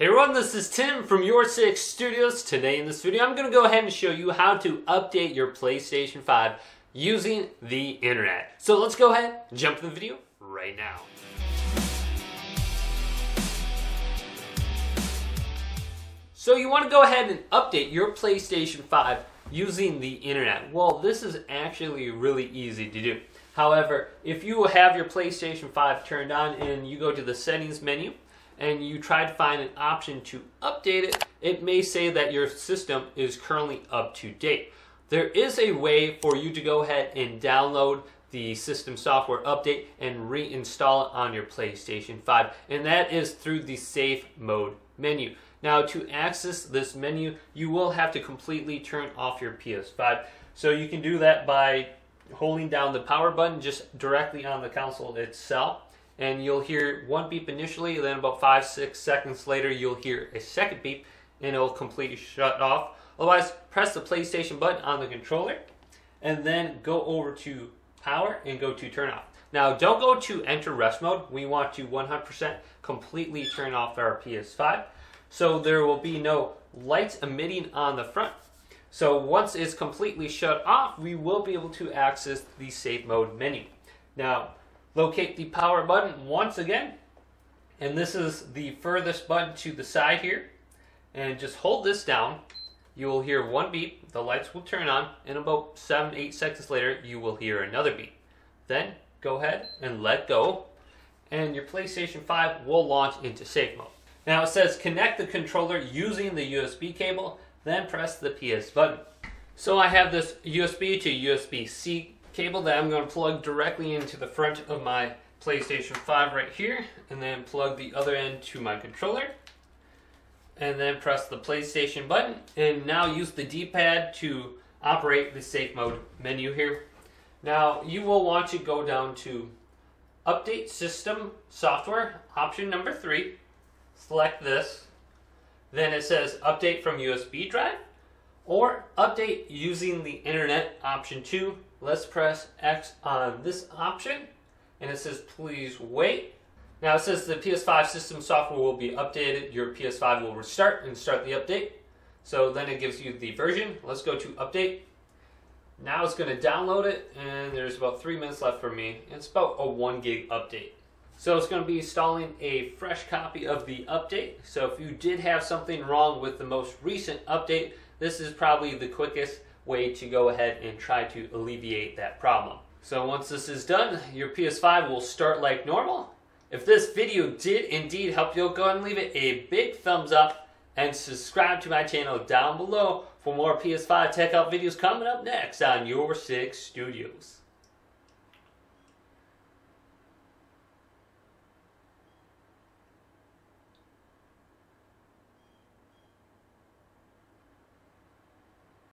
Hey everyone, this is Tim from Your Six Studios. Today in this video, I'm going to go ahead and show you how to update your PlayStation 5 using the internet. So let's go ahead and jump to the video right now. So you want to go ahead and update your PlayStation 5 using the internet. Well, this is actually really easy to do. However, if you have your PlayStation 5 turned on and you go to the settings menu and you try to find an option to update it, it may say that your system is currently up to date. There is a way for you to go ahead and download the system software update and reinstall it on your PlayStation 5, and that is through the safe mode menu. Now, to access this menu, you will have to completely turn off your PS5. So you can do that by holding down the power button just directly on the console itself. And you'll hear one beep initially, then about five, six seconds later, you'll hear a second beep and it'll completely shut off. Otherwise, press the PlayStation button on the controller and then go over to power and go to turn off. Now, don't go to enter rest mode. We want to 100% completely turn off our PS5. So there will be no lights emitting on the front so once it's completely shut off, we will be able to access the safe mode menu. Now, locate the power button once again, and this is the furthest button to the side here, and just hold this down. You will hear one beep, the lights will turn on, and about 7 8 seconds later, you will hear another beep. Then go ahead and let go, and your PlayStation 5 will launch into safe mode. Now it says connect the controller using the USB cable then press the PS button. So I have this USB to USB-C cable that I'm going to plug directly into the front of my PlayStation 5 right here, and then plug the other end to my controller, and then press the PlayStation button, and now use the D-pad to operate the safe mode menu here. Now you will want to go down to Update System Software, option number three, select this, then it says update from USB drive or update using the internet option 2. Let's press X on this option and it says please wait. Now it says the PS5 system software will be updated. Your PS5 will restart and start the update. So then it gives you the version. Let's go to update. Now it's going to download it and there's about three minutes left for me. It's about a one gig update. So it's going to be installing a fresh copy of the update. So if you did have something wrong with the most recent update, this is probably the quickest way to go ahead and try to alleviate that problem. So once this is done, your PS5 will start like normal. If this video did indeed help you, go ahead and leave it a big thumbs up and subscribe to my channel down below for more PS5 tech out videos coming up next on Your Six Studios.